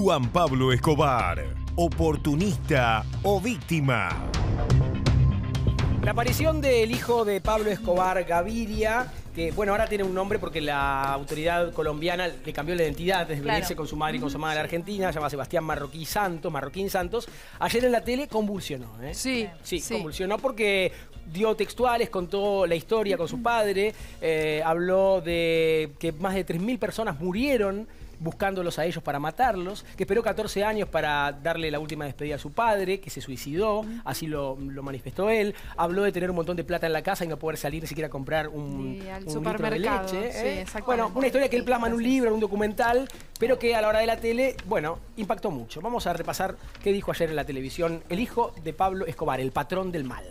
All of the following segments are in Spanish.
Juan Pablo Escobar, oportunista o víctima. La aparición del hijo de Pablo Escobar Gaviria, que bueno, ahora tiene un nombre porque la autoridad colombiana le cambió la identidad desde Claro. venirse con su madre y con su madre a la Argentina, se llama Sebastián Marroquín Santos, Marroquín Santos. Ayer en la tele convulsionó, ¿eh? Sí, Sí, sí. convulsionó porque dio textuales, contó la historia con su padre, eh, habló de que más de 3.000 personas murieron buscándolos a ellos para matarlos, que esperó 14 años para darle la última despedida a su padre, que se suicidó, así lo, lo manifestó él. Habló de tener un montón de plata en la casa y no poder salir ni siquiera a comprar un, Sí, un litro de supermercado, leche. ¿eh? Bueno, una historia que él plasma en un libro, en un documental, pero que a la hora de la tele, bueno, impactó mucho. Vamos a repasar qué dijo ayer en la televisión el hijo de Pablo Escobar, el patrón del mal.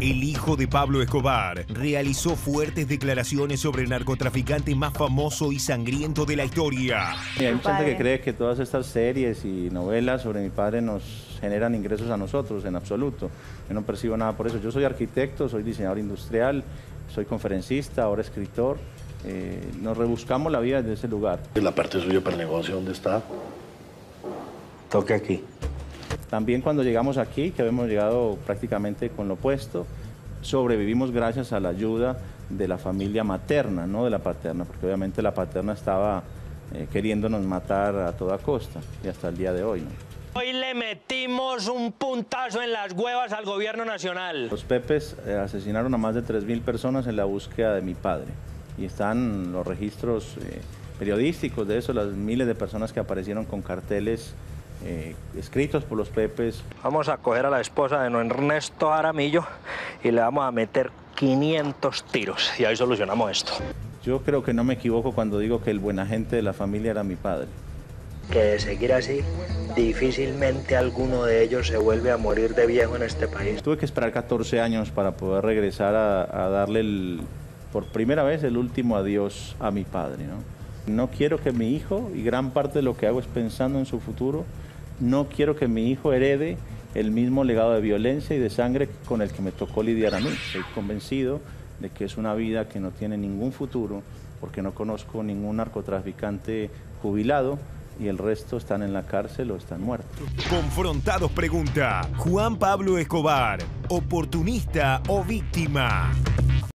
El hijo de Pablo Escobar realizó fuertes declaraciones sobre el narcotraficante más famoso y sangriento de la historia. Y hay mucha gente que cree que todas estas series y novelas sobre mi padre nos generan ingresos a nosotros, en absoluto. Yo no percibo nada por eso. Yo soy arquitecto, soy diseñador industrial, soy conferencista, ahora escritor. Eh, nos rebuscamos la vida desde ese lugar. La parte suya para el negocio, ¿dónde está? Toque aquí. También cuando llegamos aquí, que habíamos llegado prácticamente con lo opuesto, sobrevivimos gracias a la ayuda de la familia materna, no de la paterna, porque obviamente la paterna estaba eh, queriéndonos matar a toda costa y hasta el día de hoy. ¿no? Hoy le metimos un puntazo en las huevas al gobierno nacional. Los Pepes eh, asesinaron a más de 3.000 personas en la búsqueda de mi padre. Y están los registros eh, periodísticos de eso, las miles de personas que aparecieron con carteles eh, escritos por los Pepes. Vamos a coger a la esposa de don Ernesto Aramillo y le vamos a meter 500 tiros. Y ahí solucionamos esto. Yo creo que no me equivoco cuando digo que el buen agente de la familia era mi padre. Que de seguir así, difícilmente alguno de ellos se vuelve a morir de viejo en este país. Tuve que esperar 14 años para poder regresar a, a darle el- por primera vez el último adiós a mi padre. ¿no? no quiero que mi hijo, y gran parte de lo que hago es pensando en su futuro, no quiero que mi hijo herede el mismo legado de violencia y de sangre con el que me tocó lidiar a mí. Estoy convencido de que es una vida que no tiene ningún futuro porque no conozco ningún narcotraficante jubilado y el resto están en la cárcel o están muertos. Confrontados pregunta, Juan Pablo Escobar, oportunista o víctima.